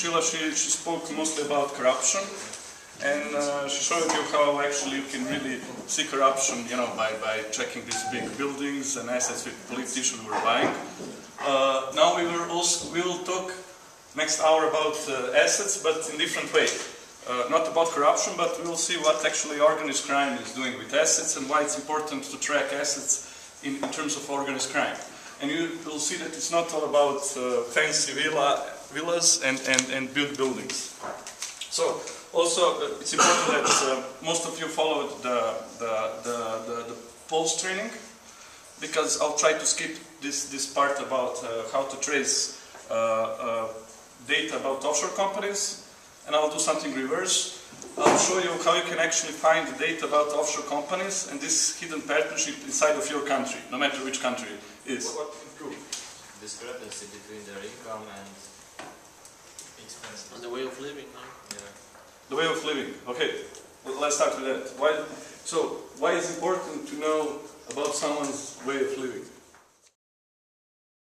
Sheila, she, she spoke mostly about corruption, and uh, she showed you how actually you can really see corruption, you know, by, by checking these big buildings and assets with politicians were buying. Uh, now we will also we will talk next hour about uh, assets, but in different way. Uh, not about corruption, but we will see what actually organized crime is doing with assets and why it's important to track assets in, in terms of organized crime. And you will see that it's not all about uh, fancy villa, villas and, and, and built buildings. So, also, uh, it's important that uh, most of you followed the, the, the, the, the Paul's training, because I'll try to skip this, this part about uh, how to trace uh, data about offshore companies, and I'll do something reverse. I'll show you how you can actually find the data about offshore companies and this hidden partnership inside of your country, no matter which country it is. what improve? discrepancy between their income and Expenses. And the way of living, no? yeah. The way of living. Okay, well, let's start with that. Why, so, why is it important to know about someone's way of living?